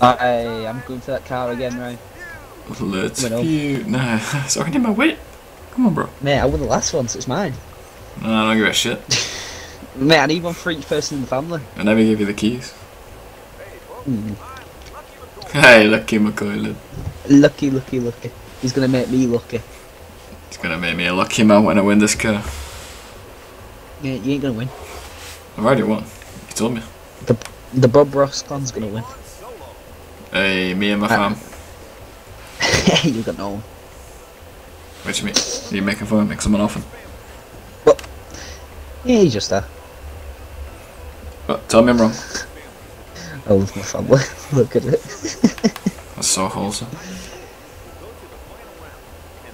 I I'm going for that car again, right? Let's view. Nah, it's already my weight. Come on, bro. Mate, I won the last one, so it's mine. No, I don't give a shit. Mate, I need one for each person in the family. I never gave you the keys. Hmm. Hey, lucky McCoy. Lucky, lucky, lucky. He's gonna make me lucky. He's gonna make me a lucky man when I win this car. Yeah, you ain't gonna win. I've already won. You told me. The Bob Ross clan's gonna win. Hey, me and my fam. you got no one. What you mean? Are you making fun of me 'cause I'm an orphan? Yeah, you just there. But oh, tell me I'm wrong. I love my family. Look at it. That's so wholesome.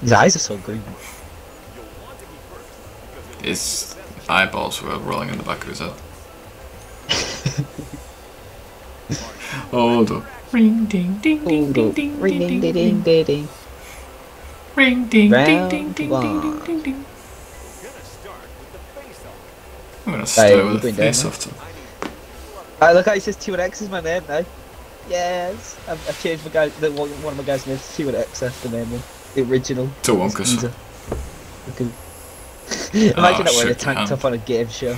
His eyes are so green. His eyeballs were rolling in the back of his head. Hold up. Ring ding ding ding ding ding Ring ding ding ding ding ding ding ding. Ring ding ding ding ding ding ding ding. I'm gonna start with down, face off to Alright, look how he says T1X is my name now. Yes, I've, I've changed my guy. The, one, one of my guys' names to T1X after the name, the original. to Wonkus. At- Imagine that wearing a tank top on a game show.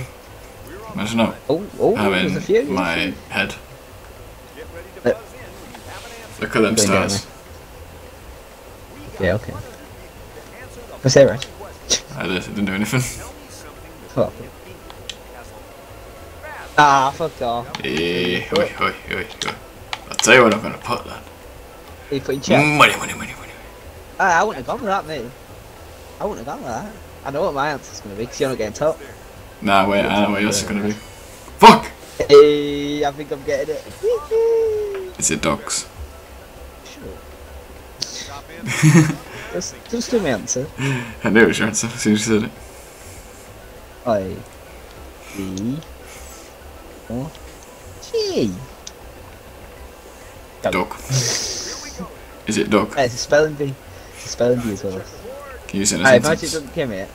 Imagine not Oh, oh, there's a few. my head. Look at them Going stars. Yeah, okay. I say right. I did- didn't do anything. Fuck. Ah, fuck off. Eh, oi, oi, oi, oi. I'll tell you what I'm gonna put that. You putting check? Money, money, money, money. Ah, I wouldn't have gone with that, mate. I wouldn't have gone with that. I know what my answer's gonna be, because you're not getting top. Nah, wait, I know what yours is gonna be. Fuck! Hey, I think I'm getting it. Is it dogs? Just, just do my answer. I knew it was your answer as soon as you said it. I. B. O. G. Dog. Dog. Is it dog? Hey, it's a spelling bee. It's a spelling bee as well. Can you use it in a I imagine it sentence? doesn't come here.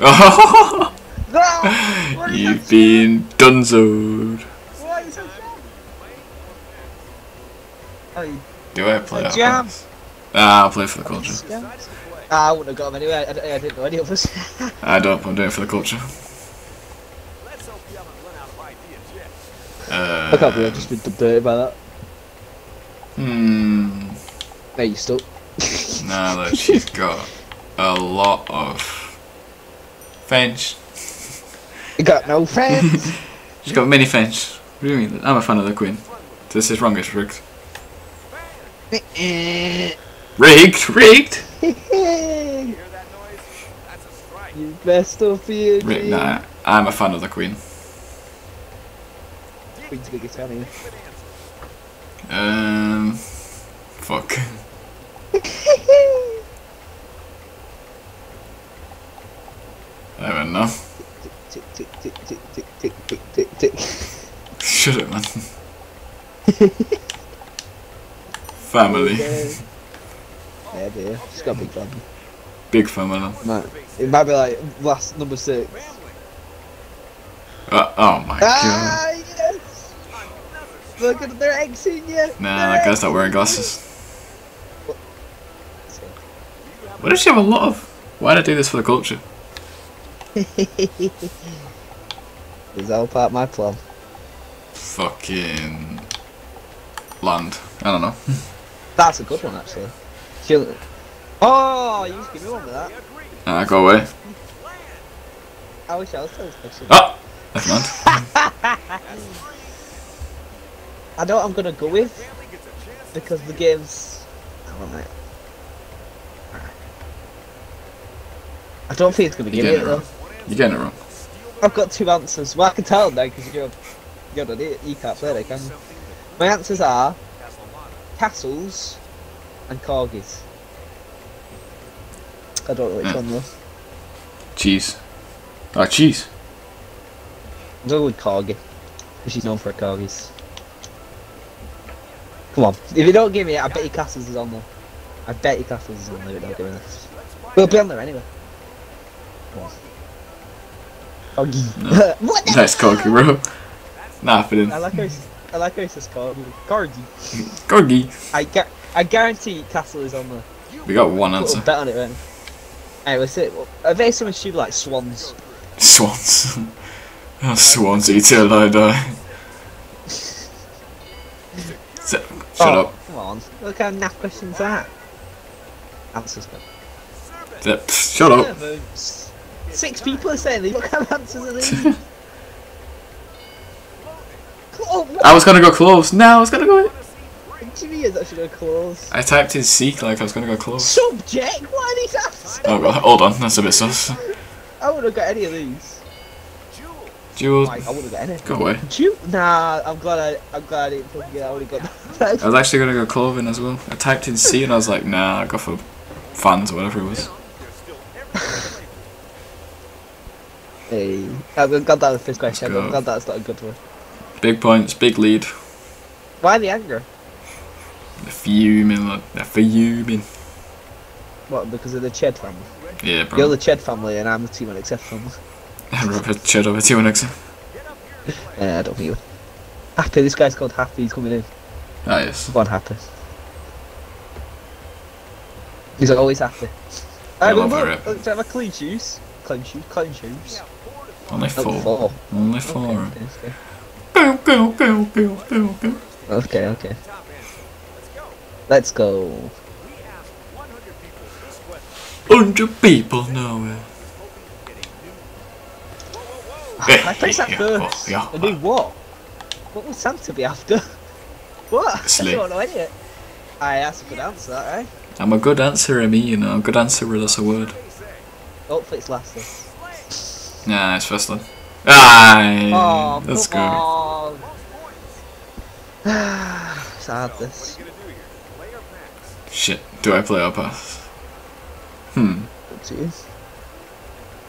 Oh, No! You've been dunzoed. Why is that jam? Do I play that? jam. Ah, I'll play for the culture. Ah, I wouldn't have got him anyway. I, I, I didn't know any of us. I don't, I'm doing it for the culture. Uh, I can't believe I've just been dubbed dirty by that. Hmm. No, you stuck. Now that she's got a lot of French. You got no friends. She's got many French. What do you mean? I'm a fan of the Queen. This is wrong, it's rigged. Rigged! Rigged! you best of. Rigged, nah. I'm a fan of the Queen. Queen's biggest fan here. Um. Fuck. I don't know. Tick, tick, tick, tick, tick, tick, tick, tick, tick. Shut it, man. Family. Yeah, dear. She's got a big family. Big family. Might, it might be like last number six. Uh, oh my god. Ah, yes! Look at their eggs in you. Nah, that guy's not wearing glasses. What does she have a lot of? Why'd I do this for the culture? It's all part of my plan. Fucking. Land. I don't know. That's a good one, actually. She'll... Oh, you just give me one with that. Ah, go away. I wish I was telling this question. Ah! Never mind. I know what I'm gonna go with because the game's. I. I don't think it's gonna be getting it it though. wrong. You're getting it wrong. I've got two answers. Well, I can tell now because you're you're not it. You can't play it, can you? My answers are castles and corgis. I don't know which Hmm. one though. Cheese. Ah, cheese. I'm going with. 'cause She's known for her corgis. Come on. If you don't give me it, I bet your castles is on there. I bet your castles is on there. if you Don't give me this. We'll be on there anyway. Come on. No. what the Nice cocky, bro. Nah, fit in. I like he's, I like how it says corgi. Corgi. Corgi. I, gu- I guarantee Castle is on the We got one Put answer. bet on it, right? Anyway, so, are they something stupid like swans? Swans. oh, swans eat till I die. Shut oh, up. Come on. Look how naff questions that. Answers, man. Yep, Shut up. Six people are saying they look how answers are these. oh, what? I was gonna go close. No, I was gonna go. Jimmy is actually to close. I typed in seek like I was gonna go close. Subject? What are these answers? Oh god, hold on, that's a bit sus. I wouldn't have got any of these. Jules, Like, I wouldn't have got any. go away. Ju- Nah, I'm glad I, I'm glad I didn't fucking get. I would have got that. I was actually gonna go clothing as well. I typed in C and I was like, nah, I go for fans or whatever it was. Hey, I'm glad that was the first question. I'm glad that's not a good one. Big points, big lead. Why the anger? They're fuming, they're fuming. What, because of the Ched family? Yeah, You're the Ched family and I'm the Team NXF family. Rubber ched over an exit. Yeah, I don't think you Happy, this guy's called Happy, he's coming in. Ah, yes. Come on, Happy. He's always happy. I Alright, love look, look, do I have a clean shoes? Clean shoes? Clean shoes? Only four. four. Only four. okay, Go, go, go, go, go, go. okay, okay. Let's go. Hundred people know it. Ah, I placed that Yeah, first. yeah. I knew what? What would Santa be after? what? Sleep. I don't know any of it. Aye, ah, that's a good answer, that, right? I'm a good answerer, me, you know. A good answerer, that's a word. Hopefully it's last then. Nah, it's first one. Aye, Oh, let's go. on. Sad this. Shit, do I play or pass? Hmm. Up to you.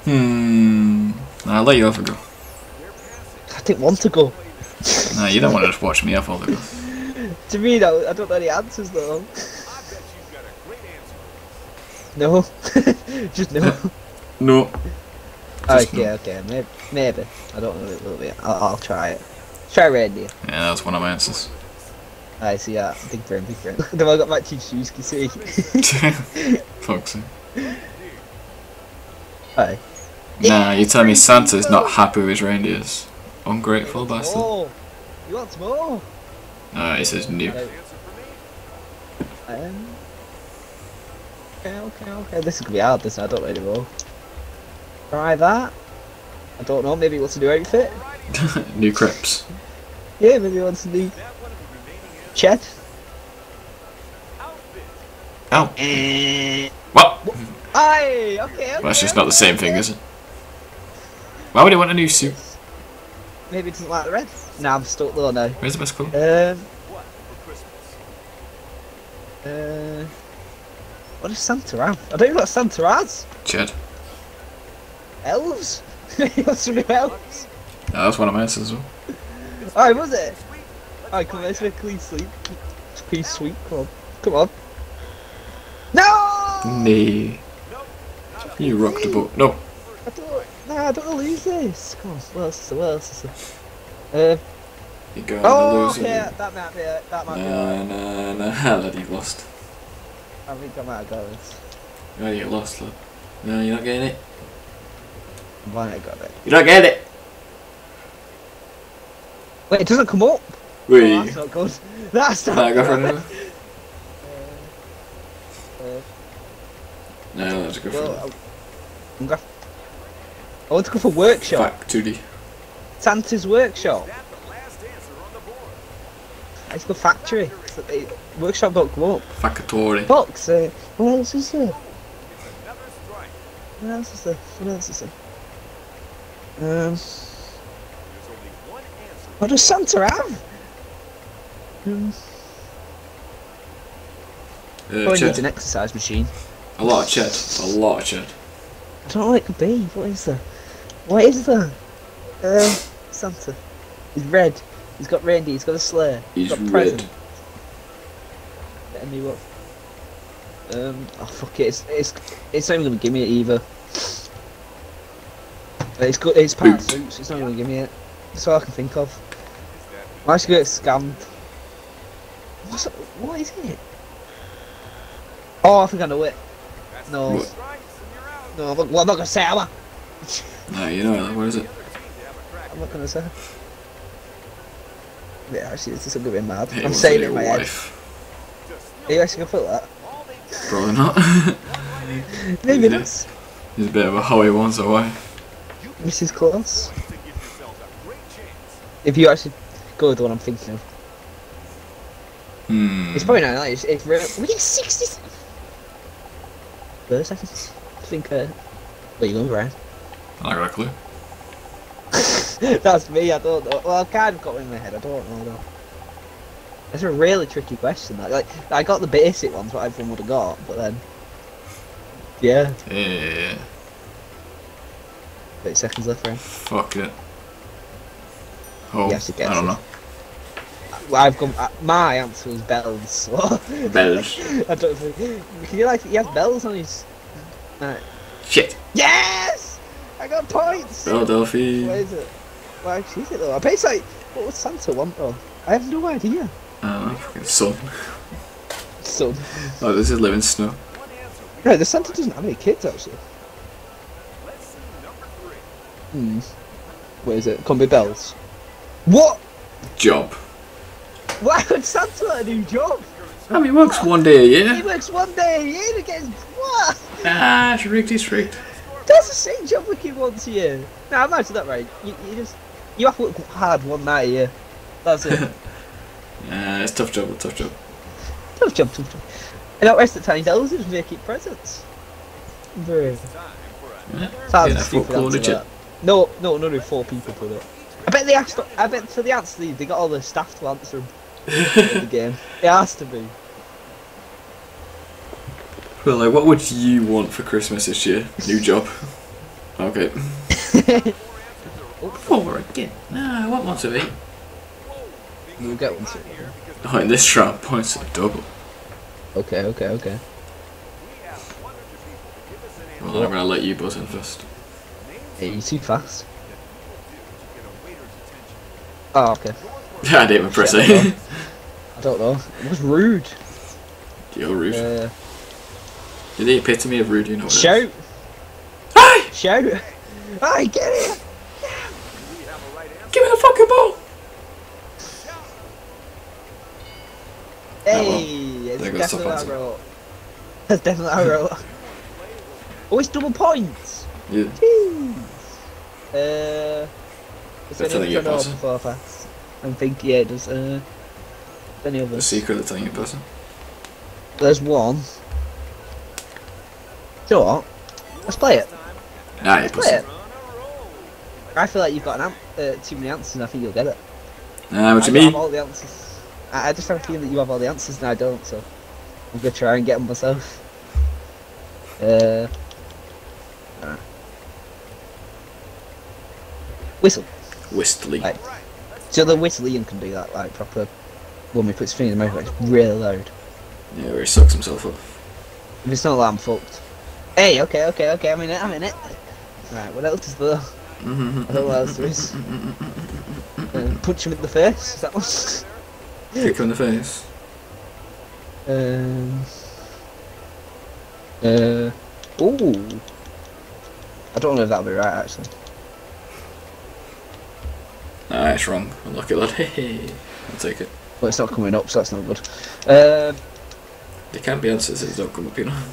Hmm. I'll let you have a go. I didn't want to go. Nah, you don't want to just watch me have all the go. To me, though, I don't know any answers though. No, just no. No. Just okay, no. okay, maybe, maybe. I don't know a little bit. I'll, I'll try it. Try reindeer. Yeah, that's one of my answers. I see that. Big brain, big brain. I got matching shoes. Can you see? Sake. Aye. Nah, you tell me Santa's not happy with his reindeers. Ungrateful bastard. Oh, you want more? Alright, it says new. Um, okay, okay, okay. This is gonna be hard. This I don't know anymore. Try that. I don't know. Maybe he wants a new outfit. new crepes. Yeah, maybe he wants a new Ched. Ow. Eh. What? Aye. Okay. okay Well, that's just not the same thing, is it? Why would he want a new suit? Maybe he doesn't like the red. Nah, I'm stuck though now. Where's the best colour? Um. Uh. What does Santa have? I don't even know what Santa has. Ched. Elves. he wants some new elves. Yeah, that's one of my answers as well. Aye, was it? Aye, come on, let's make clean sweep. Clean sweep, come on. Come on. No! Nee. You rocked the boat. No. I don't, nah, I don't want to lose this. Come on, what else? What else is there? Uh, You're oh, to lose okay, it. that might be it. That might be Nah, it. nah, nah, lad, you've lost. I think I might have got this. Yeah, you lost, lad. No, you're not getting it. I might have got it. You're not getting it! Wait, it doesn't come up. Oh, Wait. that's not good. That's not Nah, go for good. another. Uh, No, let's go for well, I'm go- I want to go for workshop. Back 2D. Santa's workshop. Let's go factory. Workshop don't come up. Factory. Box. Uh, what else is there? What else is there? What else is there? Um. What does Santa have? Um, Uh, probably needs an exercise machine. A lot of ched. A lot of ched. I don't know what it could be. What is there? What is there? Um, Santa. He's red. He's got reindeer. He's got a sleigh. He's got red. present. Let me what? Um. Oh fuck it. It's it's it's not even gonna give me it either. It's good. It's part Boot. It's not even gonna give me it. That's all I can think of. I'm actually get scammed. What's what is it? Oh, I think I know it. No, What? no, I'm not, well, I'm not gonna say. Am I? No, you know what is it? I'm not gonna say. Yeah, actually, this is gonna be mad. It I'm saying it in my head. Are you actually gonna put that? Probably not. Maybe that's He's a bit of a hoey once away. Mrs. Claus. If you actually go with the one I'm thinking of, Hmm. it's probably not. Like, it's, it's real. We get 60. First, I think. Uh, where you going, Brian? I got a clue. That's me. I don't know. Well, I've kind of got it in my head. I don't know though. It's a really tricky question. Like, like I got the basic ones, what everyone would have got, but then, yeah, Yeah. thirty seconds left him. Fuck it. Oh, You have to guess I don't it. know. Well, I've gone. Uh, my answer was bells. So Bells. I don't think. Can you like? He has bells on his. Right. Shit. Yes, I got points. Philadelphia. Where is it? Why well, is it though? I bet it's like. What would Santa want though? I have no idea. I don't sun. Oh, this is living snow. no, the Santa doesn't have any kids actually. Hmm. Where is it? Can be bells. What? Job. Why would Santa want a new job? I mean, it works one day a year. He works one day a year and gets what? Ah, it's rigged, it's rigged. That's the same job working once a year. Now imagine that, right? You, you just you have to work hard one night a year. That's it. Ah, it's a tough job, a tough job. tough job, tough job. And that rest of the time, he does just make presents. Very. Yeah. Sounds Yeah, stupid folklore, answer, did you? No, no, none of four people put it. Bet they asked. I bet for the answer they, they got all the staff to answer 'em in the game. It has to be. Well, like, what would you want for Christmas this year? New job. Okay. Four oh, again. No, I want one to eat. We'll get one soon. Oh, in this round, points are double. Okay, okay, okay. Well, I'm gonna let you buzz in first. Hey, you too fast. Oh, okay. I didn't even press Shit, A. I don't know. It was rude. You're rude. Uh, You're the epitome of rude, you know it shout, Hey! shout. Hey, get it! Give me the fucking ball! Hey, well, it's definitely roll. That's definitely that roll. Oh, it's double points. Yeah. Jeez. Uh, is That's there telling any you other a open for fast? I think yeah. There's uh, any The others? secret of telling you person. There's one. Do you know what? Let's play it. Nah, you Let's play it. I feel like you've got an an- uh, too many answers, and I think you'll get it. Nah, what I you don't mean? have all the answers. I, I just have a feeling that you have all the answers, and I don't. So I'm gonna try and get them myself. Uh. alright. Whistle. Whistly. Right. So the whistle Ian can do that, like proper. When we put his finger in the mouth, it's really loud. Yeah, where he sucks himself up. If it's not that, I'm fucked. Hey, okay, okay, okay, I'm in it, I'm in it. Right, what else is there? I don't know what else there is. Uh, punch him in the face, is that one? Kick him in the face. Um. Uh. Ooh. I don't know if that'll be right actually. Nah, it's wrong. Unlucky lad. Hey, I'll take it. But it's not coming up, so that's not good. Um. There can't be answers that don't come up, you know.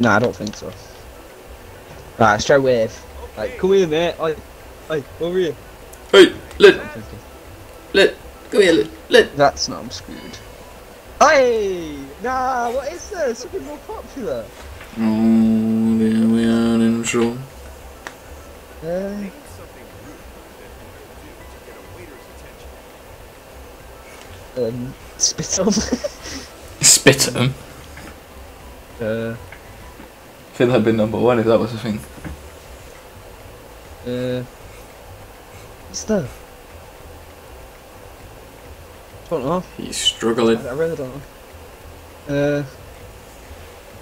No, I don't think so. Right, let's try wave. Like, come here, mate. Oi, oi, over here. Hey, Lid. Lid, come here, Lid, Lid. That's not. I'm screwed. Hey, nah. What is this? Something more popular. Oh, there we are in trouble. Uh, um, spit on. Spit at him. uh, I think that'd been number one if that was the thing. uh, what's that? Don't know. He's struggling. I really don't know.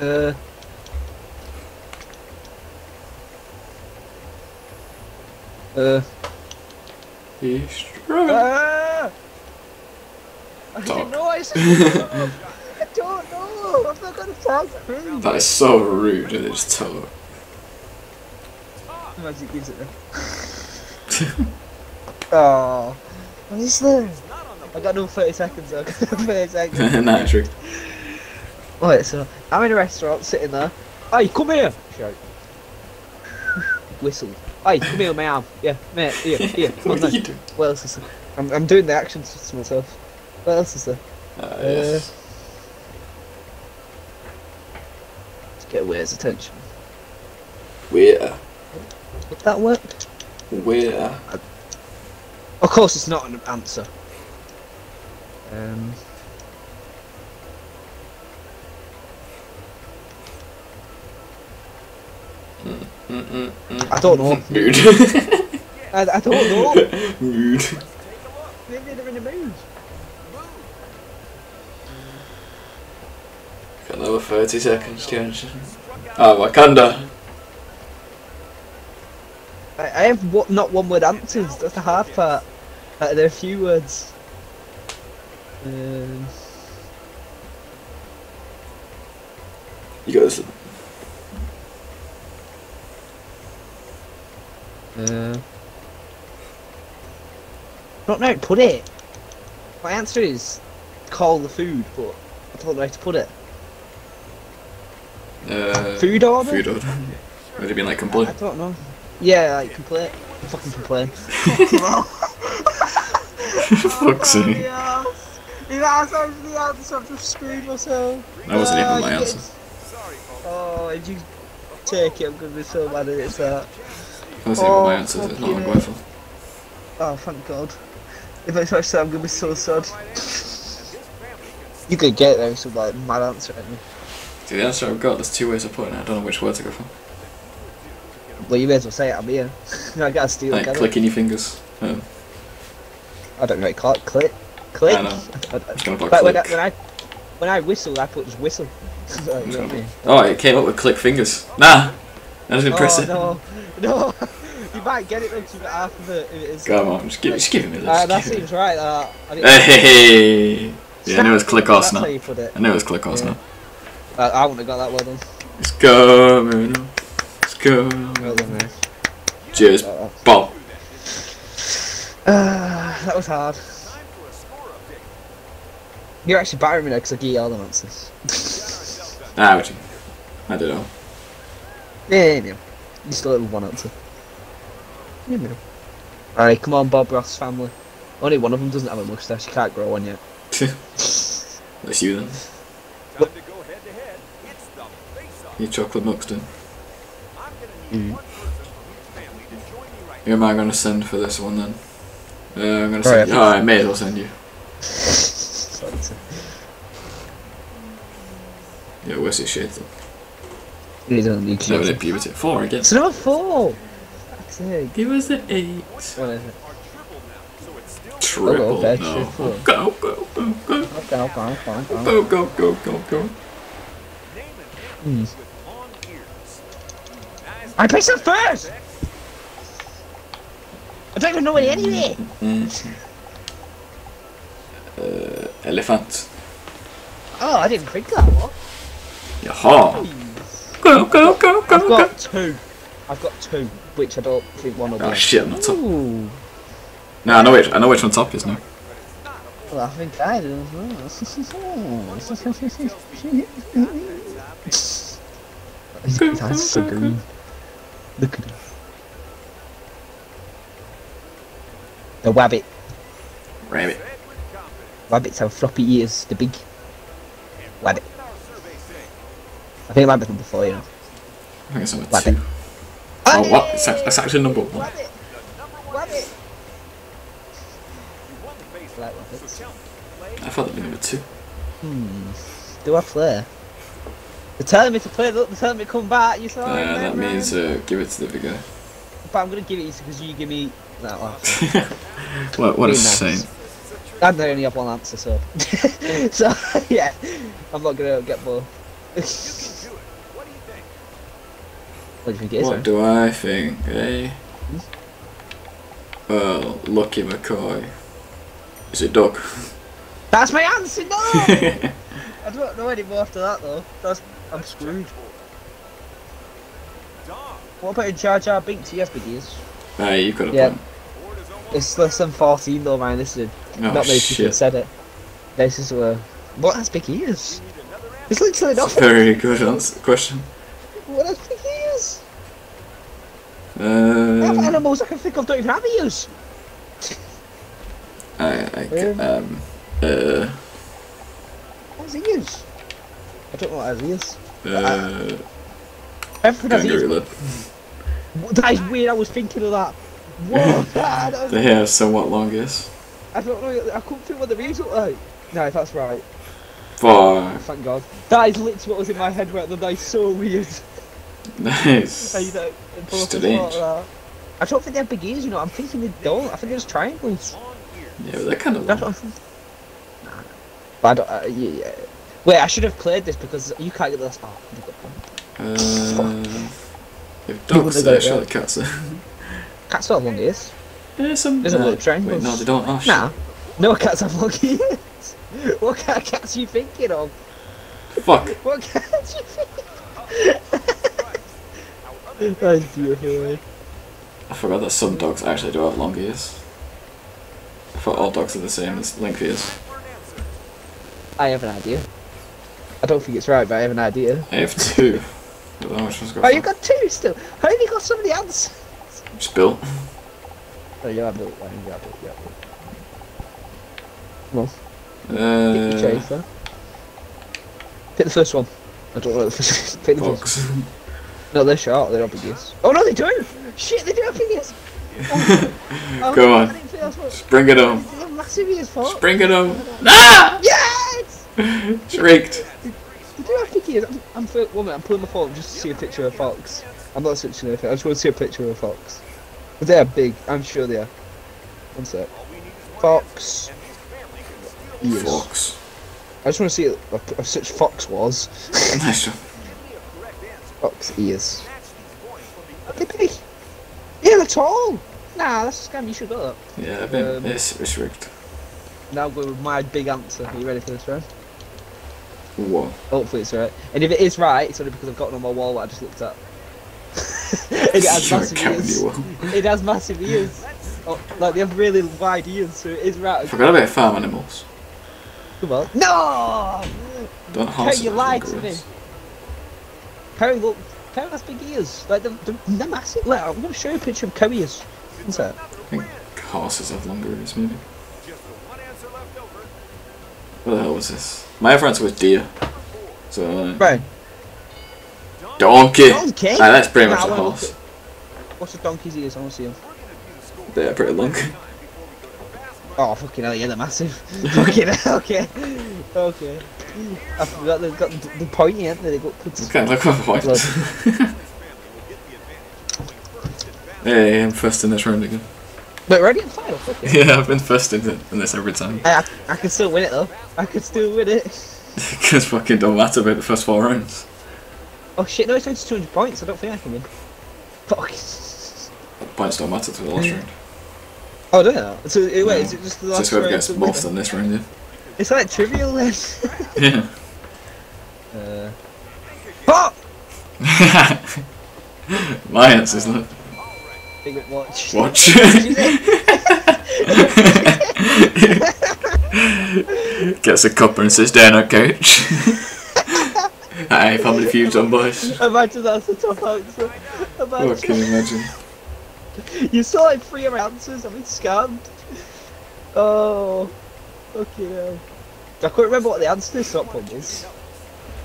Uh, uh. Uh, He's struggling. uh, I Talk. I no. I don't know. I've not got a tag through. That is so rude. It is so. Magic gives it oh. What is there? I got no 30 seconds though. 30 seconds. nah, true. Right, so I'm in a restaurant sitting there. Hey, come here! Shout. Whistle. Hey, come here, man. Yeah, mate, here, here. What are you doing? What else is there? I'm, I'm doing the actions to myself. What else is there? Ah, Uh, yes. Let's get Ware's attention. Where? Would that work? Where? Of course, it's not an answer. Um. Mm-mm-mm. I don't know. Rude. I, I don't know. Rude. Maybe they're in the mood. Another 30 seconds to answer. Ah, Wakanda. I, I have not one word answers. That's the hard part. Uh, there are a few words. Um, You got this. uh, don't know how to put it. My answer is call the food, but I don't know how to put it. Uh, Food order? Food order. Would it been like I, complaint? I don't know. Yeah, like complain. Fucking complain. Fuck's sake. If that's actually the answer, I've just screwed myself. That wasn't even Oh, my answer. Oh, if you take it, I'm gonna be so mad at it's that. That wasn't even my Oh, answer. It's not yeah. my fault. Oh, thank God. If it's actually that, I'm gonna be so sad. You could get there with some like mad answer me. See, the answer I've got, there's two ways of putting it. I don't know which word to go for. Well, you may as well say it. I'm here. I gotta steal Like, it. clicking your fingers. Um, I don't know. What click, click, click. I know. It's gonna block But when I, click. when I when I whistle, I put just whistle. So, you know what I mean? Oh, it came up with click fingers. Nah! I just press oh, it. No, no. you might get it though, 'cause you got half of it if it is. Come on, just give, just give me this. Uh, that seems right. It. didn't- Hey! Yeah, I knew it was click That's horse how now. you put it. I knew it was click horse Yeah. now. I, I wouldn't have got that well done. Go, Bruno. Let's go. Well done, man. Cheers, Uh, Bob. uh, that was hard. You're actually battering me now because I gave you all the answers. Ah, I don't know. Yeah, yeah, yeah. You still have one answer. Yeah, yeah. Alright, come on, Bob Ross family. Only one of them doesn't have a moustache. You can't grow one yet. That's you then. Time to go head to head. It's the face-off. You chocolate Muxton. I'm gonna need Mm. one person from each family to join me right Who am I going to send for this one then? Uh, I'm going to Right. send you. Oh, I may as well send you. Yeah, where's your shit then? You don't need to. did puberty. Four again. It's number four! Give us the eight. What is it? triple now, so it's still Triple. Oh, okay, no. triple. Go, go, go, go. Okay, okay, okay, okay. Go, go, go, go, go. naming I picked it first! I don't even know it anyway! Mm. Uh, elephant. Oh, I didn't think that one. Yaha. Go, go, go, go, I've go. got two. I've got two, which I don't think one will be. Oh shit, I'm not top. Ooh. No, I know which. I know which one top is now. Well, I think I do as well. That's so green. Look at it. The wabbit. Rabbit. Rabbits have floppy ears. The big wabbit. I think it might be number four, you know. I think it's number Rabbit. two. Oh, what? It's, it's actually number one. Wabbit. Wabbit. I thought that'd be number two. Hmm. Do I play? They're telling me to play. Look, they're telling me to come back. You saw Uh, that means uh, give it to the big guy. But I'm gonna give it to you because you give me that one. what, what a Be nice. saint. And I only have one answer, so. so, yeah. I'm not gonna get more. what do you think it is? What What do I think, eh? Well, Lucky McCoy. Is it Doug? That's my answer. No. I don't know anymore after that though. That's I'm screwed. What about in Jar Jar Binks? Yes, biggies. Ah, you've got a Yeah. point. Ford is almost It's less than 14 though, man. Listen, Oh, not many people shit. have said it. This is where. What has big ears? need another answer. It's literally nothing. Very good answer, question. What has big ears? Half Um, animals I can think of don't even have ears. I, I, um, uh, What has ears? I don't know what has ears. uh, Everything has ears. kangaroo. That is weird. I was thinking of that. What? I The hair is somewhat longest. I don't know. I couldn't think what the ears look like. No, that's right. Fuck. Thank God. That is literally what was in my head right then. That is so weird. Nice. How you don't Just an inch. I don't think they have big ears, you know. I'm thinking they don't. I think they're just triangles. Yeah, but they're kind of That's long. what I'm thinking. Nah. But I don't. Uh, yeah, yeah. Wait, I should have played this because you can't get this. Oh, a point. Uh, if dogs that are got it surely cats are. Cats don't have long ears. Yeah, some. There's a uh, little triangles. Wait, no, they don't. Oh, shit. Nah. No cats have long ears. What kind of cats are you thinking of? Fuck. What cats are you thinking That's beautiful. I forgot that some dogs actually do have long ears. I thought all dogs are the same as length ears. I have an idea. I don't think it's right, but I have an idea. I have two. I don't know which one's got Oh, you from. got two still. How have you got so many answers? Just built. Oh, you have built one. You have built. You have built. Come on, pick Uh, choice, then. Pick the first one. I don't know the first. Pick the first. one. No, they're short. They're big. Oh no, they do. Shit, they do have ears. Oh, oh, Go on. didn't think that's what- Just bring it on. They have massive ears, fuck. Just bring it on. Ah! Yes! Shrieked. They do have big ears. I'm, I'm for, one I'm pulling my phone just to see a picture of a fox. I'm not switching anything. I just want to see a picture of a fox. But they are big. I'm sure they are. One sec. Fox. Ears. Fox. I just want to see what such fox was. Nice. Fox ears. Yeah, they're tall. Nah, that's a scam. You should go up. Yeah, Um, it's, it's rigged. Now go with my big answer. Are you ready for this round? What? Hopefully it's right. And if it is right, it's only because I've got it on my wall that I just looked at. it has massive ears. It has massive ears. Oh, like they have really wide ears, so it is right. Forgot about farm animals. Come on. No! Don't horses you lied to me. Perry, look. Perry has big ears. Like they're, they're, they're massive. Like, I'm going to show you a picture of Perry ears. What's that? I think horses have longer ears, maybe. What the hell was this? My friends was deer. So, uh, Brian. donkey! Donkey? Ah, that's pretty much a horse. What's a donkey's ears? I want to see them. They're pretty long. Oh, fucking hell, yeah, they're massive. fucking hell, okay. Okay. I forgot they've got the, the pointy, haven't they? They've got It's kind of like my point. Hey, I'm first in this round again. But we're already in final, fuck it. Yeah, I've been first in, in this every time. I, I, I can still win it though. I can still win it. Because fucking don't matter about the first four rounds. Oh shit, no, it's only 200 points. I don't think I can win. Fuck. Points don't matter to the last round. Oh, don't know. So, wait, No. is it just the last just whoever round gets to win most it? in this round, yeah. It's like trivial then. Yeah. uh. Fuck! My answer is not. Big watch. Watch. Gets a cuppa and sits down on couch. Aye, family feuds on boys. Imagine that's the top answer. Imagine. can you imagine? You saw like three of my answers. I've been scammed. Oh. Okay now. I can't remember what the answer to this top one was.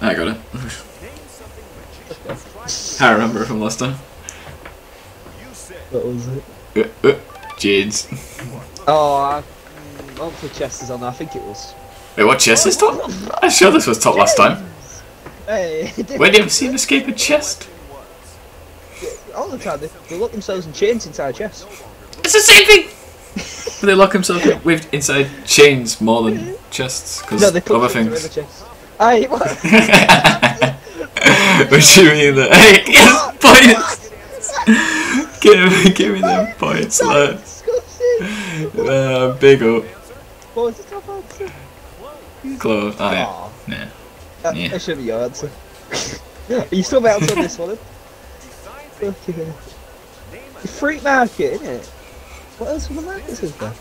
I got it. I remember from last time. What was it? Uh, uh, Jades. Oh, I, mm, hopefully chess is on there. I think it was. Wait, what chest is top? I'm sure this was top last time. Hey, When have you seen escape a chest? all the time they, they lock themselves in chains inside chess. It's the same thing! they lock themselves in- with inside chains more than chests, because No, they put other things in things. Aye, what? What do you mean that? Hey, yes, points! Give, me, give me them points. Disgusting. Uh, big up. What was the top answer? Close. Oh, yeah. Aw. Yeah. That, Yeah. that should be your answer. Are you still about on this one? Fucking hell. Fruit market, isn't it? What else are the markets is there?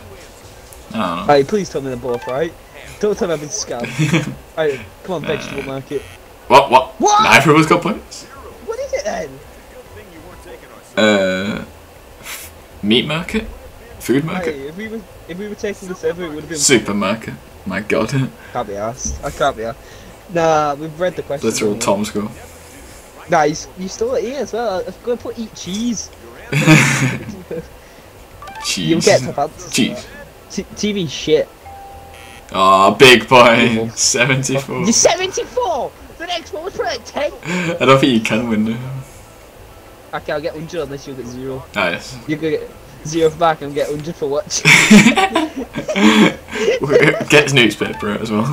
Know. Hey, please tell me they're both right. Don't tell me I've been scammed. Alright, come on, vegetable market. What? What? What? Neither of us got points. What is it then? Uh, meat market, food market, Hey, if we were if we were taking this over, it would have been. supermarket. My God, Can't be asked. I can't be asked. Nah, we've read the question. literal Tom score. Nah, you, you stole it here as well. I'm going to put eat cheese. You'll Cheese. get top answers. Cheese. T- TV shit. Oh, big point. 74. You're 74! The next one was probably like 10. I don't think you can win now. Okay, I'll get 100 unless you get 0. Nice. You can get 0 back and get 100 for watching. Get newspaper out as well.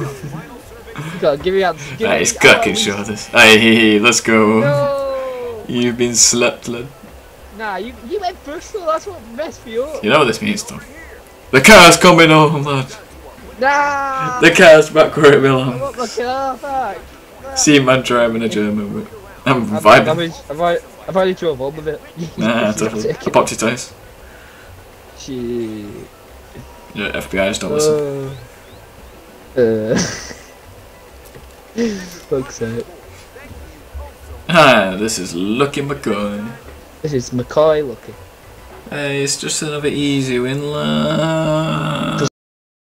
gotta give me answers. Give That me is cooking shoulders. Hey, let's go. No! You've been slept, lad. Nah, you, you went first that's what messed me up. You know what this means, Tom? The car's coming home, lad. Nah! The car's back where it I belongs. want my car back. See a man driving a German whip. I'm I've, vibing. I've, I've, I've already drove on with it. Nah, You definitely. I popped your tires. Shit. Yeah, FBI just don't listen. Uh, uh. Fuck's sake. Ah, this is Lucky McCoy. This is McCoy Lucky. Hey, it's just another easy win, lad.